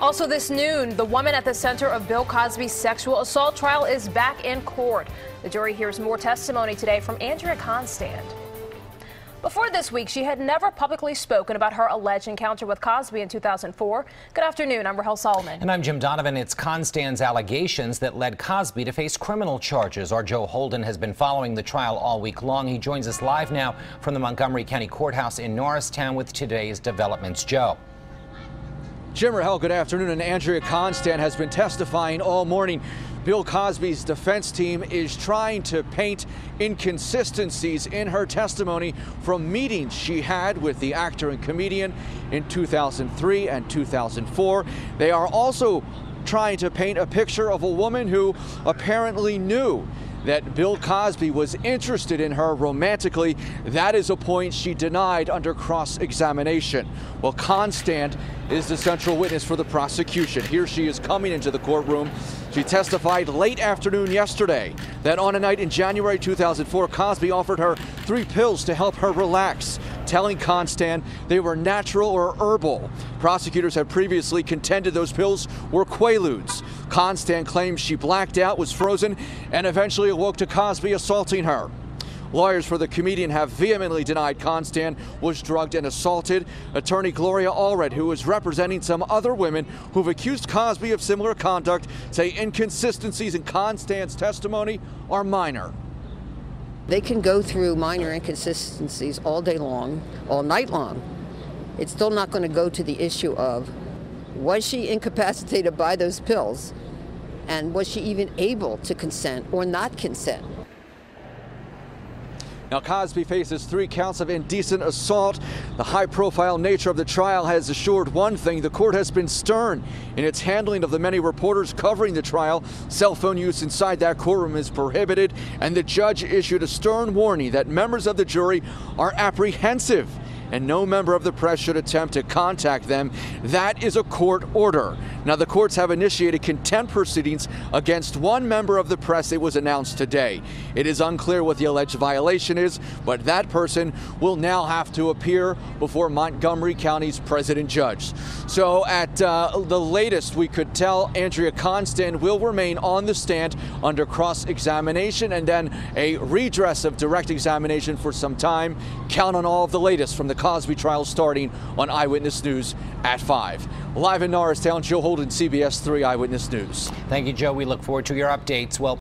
Also this noon, the woman at the center of Bill Cosby's sexual assault trial is back in court. The jury hears more testimony today from Andrea Constand. Before this week, she had never publicly spoken about her alleged encounter with Cosby in 2004. Good afternoon. I'm Rahel Solomon. And I'm Jim Donovan. It's Constand's allegations that led Cosby to face criminal charges. Our Joe Holden has been following the trial all week long. He joins us live now from the Montgomery County Courthouse in Norristown with today's developments. Joe. Jim Rahel, good afternoon. And Andrea Constand has been testifying all morning. Bill Cosby's defense team is trying to paint inconsistencies in her testimony from meetings she had with the actor and comedian in 2003 and 2004. They are also trying to paint a picture of a woman who apparently knew that Bill Cosby was interested in her romantically. That is a point she denied under cross examination. Well, Constand is the central witness for the prosecution. Here she is coming into the courtroom. She testified late afternoon yesterday that on a night in January 2004, Cosby offered her three pills to help her relax, telling Constand they were natural or herbal. Prosecutors had previously contended those pills were Quaaludes. Constand claims she blacked out, was frozen, and eventually awoke to Cosby assaulting her. Lawyers for the comedian have vehemently denied Constand was drugged and assaulted. Attorney Gloria Allred, who is representing some other women who've accused Cosby of similar conduct, say inconsistencies in Constand's testimony are minor. They can go through minor inconsistencies all day long, all night long. It's still not going to go to the issue of was she incapacitated by those pills and was she even able to consent or not consent? Now, Cosby faces three counts of indecent assault. The high profile nature of the trial has assured one thing the court has been stern in its handling of the many reporters covering the trial. Cell phone use inside that courtroom is prohibited, and the judge issued a stern warning that members of the jury are apprehensive and no member of the press should attempt to contact them. That is a court order. Now, the courts have initiated contempt proceedings against one member of the press. It was announced today. It is unclear what the alleged violation is, but that person will now have to appear before Montgomery County's president judge. So, at uh, the latest, we could tell Andrea Constand will remain on the stand under cross examination and then a redress of direct examination for some time. Count on all of the latest from the Cosby trial starting on Eyewitness News at 5. Live in Norristown, Joe Holden, CBS 3 Eyewitness News. Thank you, Joe. We look forward to your updates. Well,